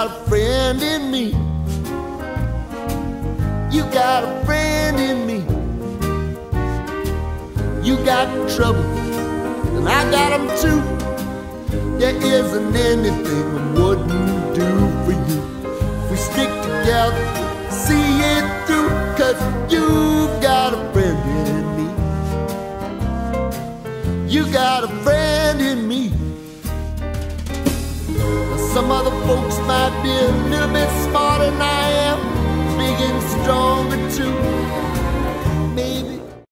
Got a friend in me. You got a friend in me. You got trouble, and I got them too. There isn't anything I wouldn't do for you. We stick together, see it through, cause you've got a friend in me. You got a friend in me. Some other folks might be a little bit smarter than I am, big and stronger too.